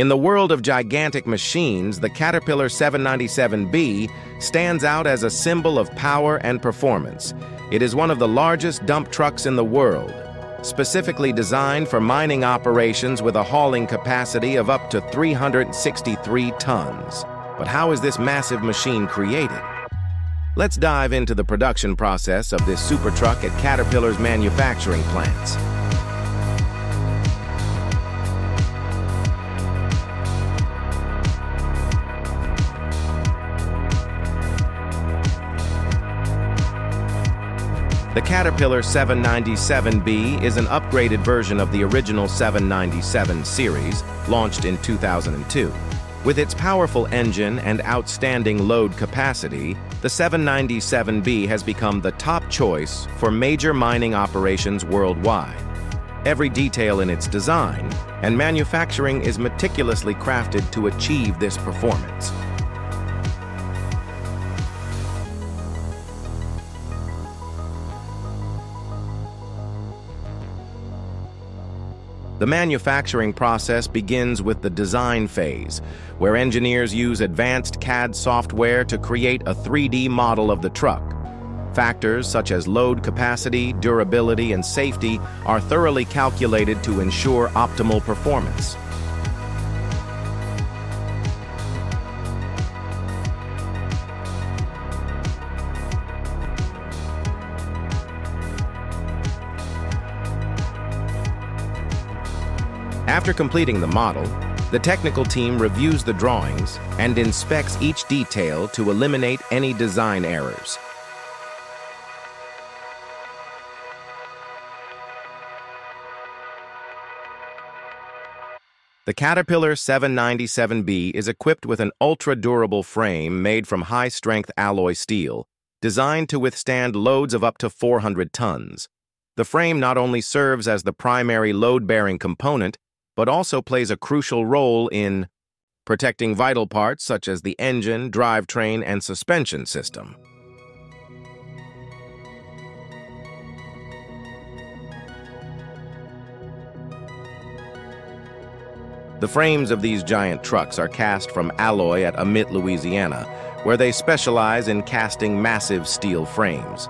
In the world of gigantic machines, the Caterpillar 797B stands out as a symbol of power and performance. It is one of the largest dump trucks in the world, specifically designed for mining operations with a hauling capacity of up to 363 tons. But how is this massive machine created? Let's dive into the production process of this super truck at Caterpillar's manufacturing plants. The Caterpillar 797B is an upgraded version of the original 797 series, launched in 2002. With its powerful engine and outstanding load capacity, the 797B has become the top choice for major mining operations worldwide. Every detail in its design and manufacturing is meticulously crafted to achieve this performance. The manufacturing process begins with the design phase, where engineers use advanced CAD software to create a 3D model of the truck. Factors such as load capacity, durability, and safety are thoroughly calculated to ensure optimal performance. After completing the model, the technical team reviews the drawings and inspects each detail to eliminate any design errors. The Caterpillar 797B is equipped with an ultra-durable frame made from high-strength alloy steel, designed to withstand loads of up to 400 tons. The frame not only serves as the primary load-bearing component, but also plays a crucial role in protecting vital parts such as the engine, drivetrain, and suspension system. The frames of these giant trucks are cast from alloy at Amite, Louisiana, where they specialize in casting massive steel frames.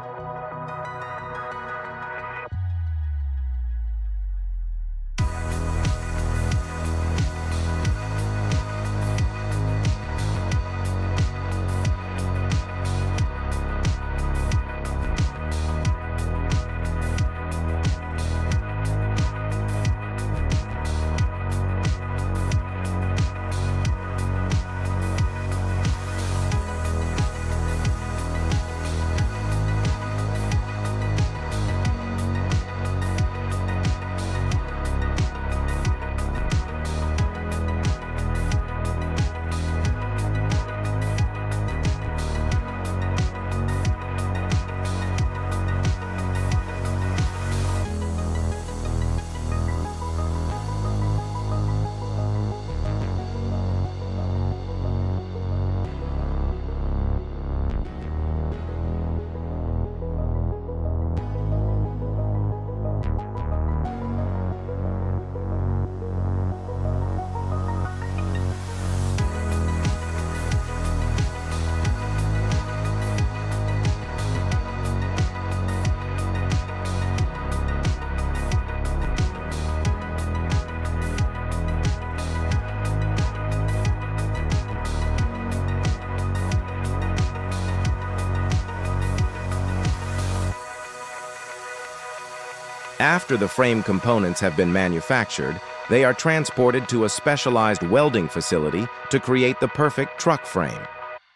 After the frame components have been manufactured, they are transported to a specialized welding facility to create the perfect truck frame.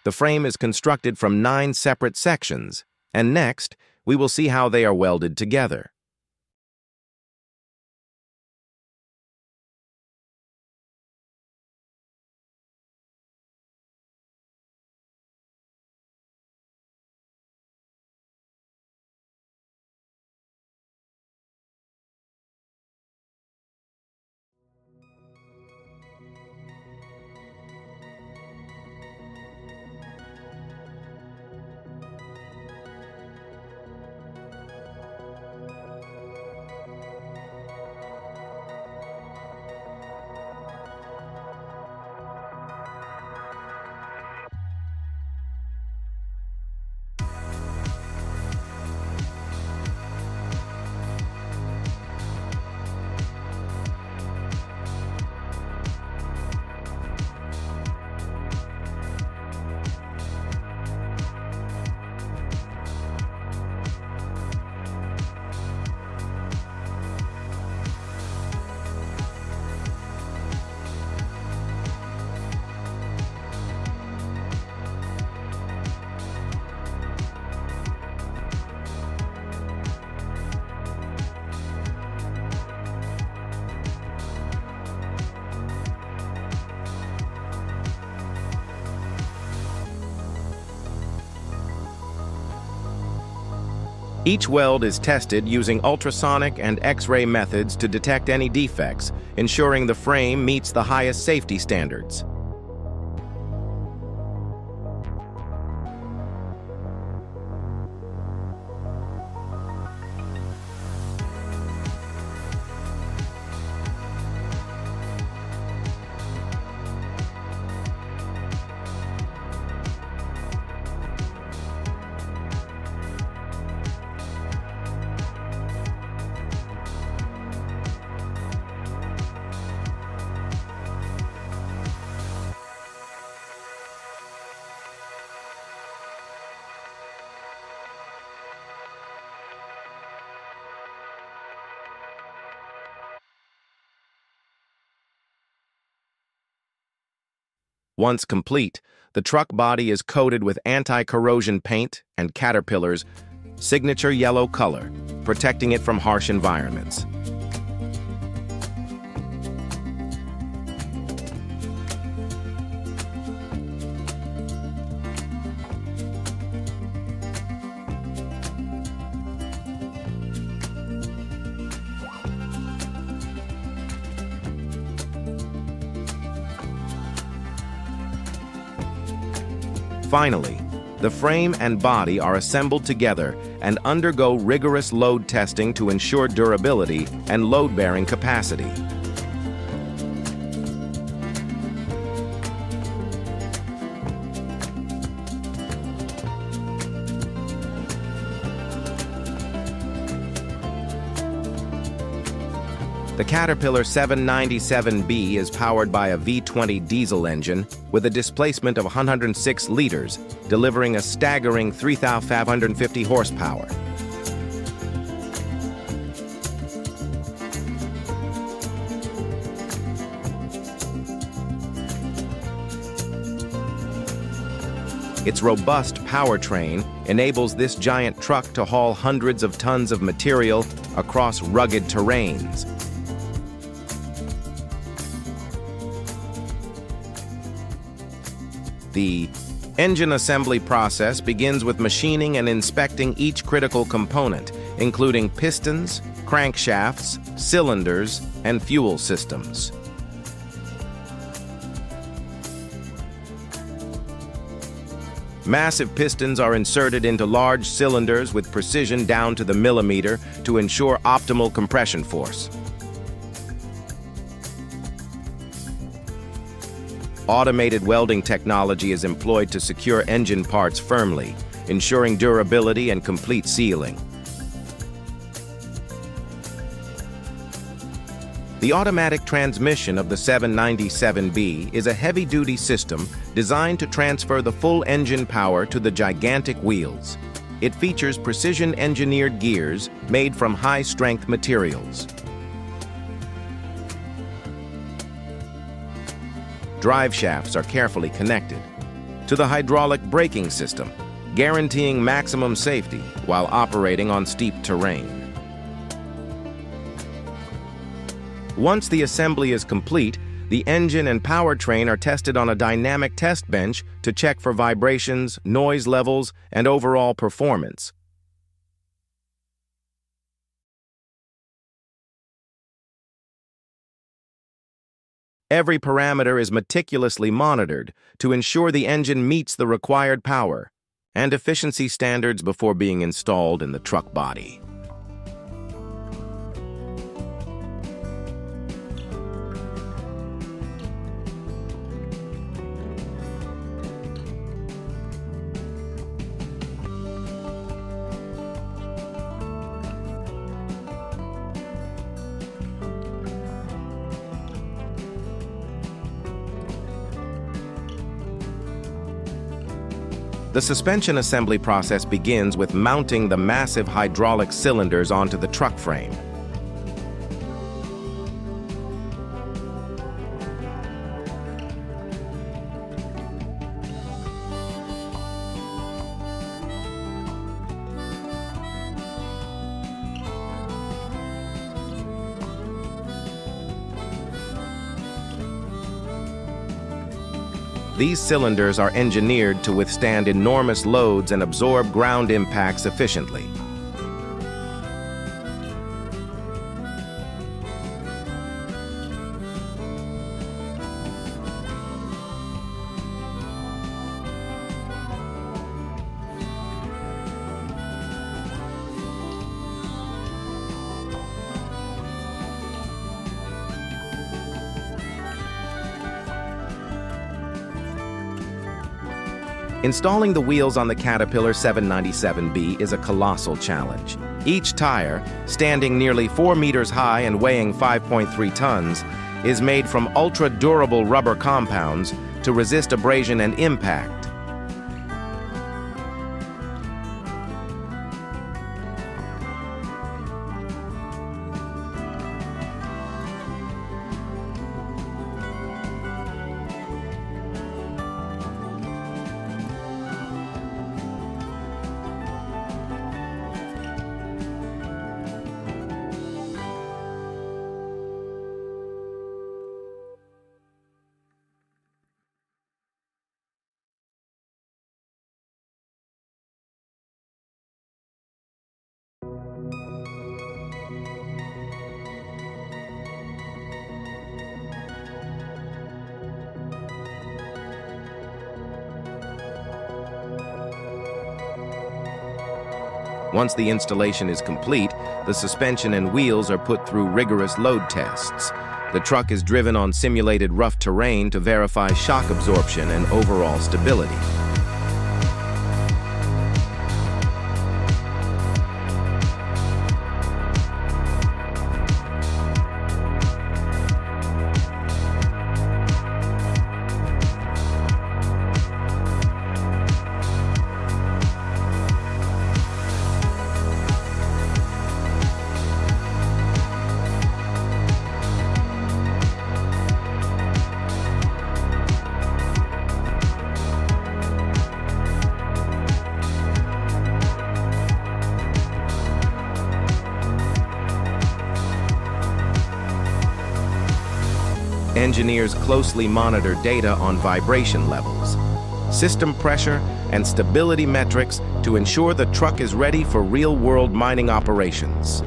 The frame is constructed from nine separate sections, and next, we will see how they are welded together. Each weld is tested using ultrasonic and X-ray methods to detect any defects, ensuring the frame meets the highest safety standards. Once complete, the truck body is coated with anti-corrosion paint and Caterpillar's signature yellow color, protecting it from harsh environments. Finally, the frame and body are assembled together and undergo rigorous load testing to ensure durability and load-bearing capacity. The Caterpillar 797B is powered by a V20 diesel engine with a displacement of 106 liters, delivering a staggering 3,550 horsepower. Its robust powertrain enables this giant truck to haul hundreds of tons of material across rugged terrains, The engine assembly process begins with machining and inspecting each critical component, including pistons, crankshafts, cylinders, and fuel systems. Massive pistons are inserted into large cylinders with precision down to the millimeter to ensure optimal compression force. Automated welding technology is employed to secure engine parts firmly, ensuring durability and complete sealing. The automatic transmission of the 797B is a heavy-duty system designed to transfer the full engine power to the gigantic wheels. It features precision-engineered gears made from high-strength materials. Drive shafts are carefully connected to the hydraulic braking system, guaranteeing maximum safety while operating on steep terrain. Once the assembly is complete, the engine and powertrain are tested on a dynamic test bench to check for vibrations, noise levels, and overall performance. Every parameter is meticulously monitored to ensure the engine meets the required power and efficiency standards before being installed in the truck body. The suspension assembly process begins with mounting the massive hydraulic cylinders onto the truck frame. These cylinders are engineered to withstand enormous loads and absorb ground impacts efficiently. Installing the wheels on the Caterpillar 797B is a colossal challenge. Each tire, standing nearly 4 meters high and weighing 5.3 tons, is made from ultra-durable rubber compounds to resist abrasion and impact. Once the installation is complete, the suspension and wheels are put through rigorous load tests. The truck is driven on simulated rough terrain to verify shock absorption and overall stability. Engineers closely monitor data on vibration levels, system pressure, and stability metrics to ensure the truck is ready for real-world mining operations.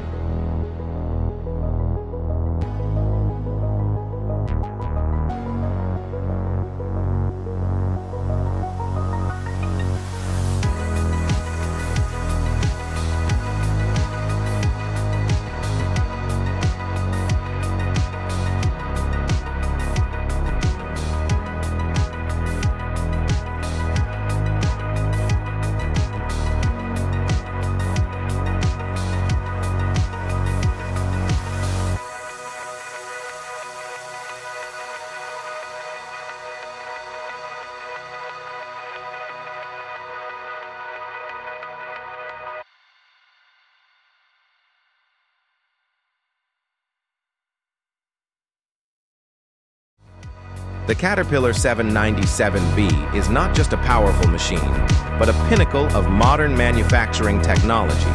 The Caterpillar 797B is not just a powerful machine, but a pinnacle of modern manufacturing technology.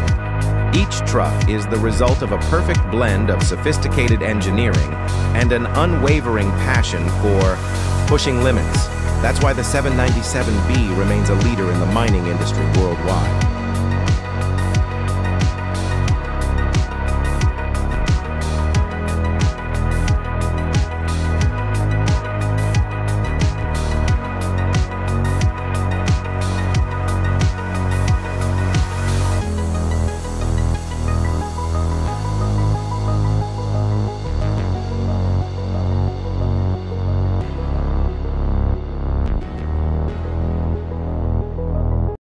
Each truck is the result of a perfect blend of sophisticated engineering and an unwavering passion for pushing limits. That's why the 797B remains a leader in the mining industry worldwide.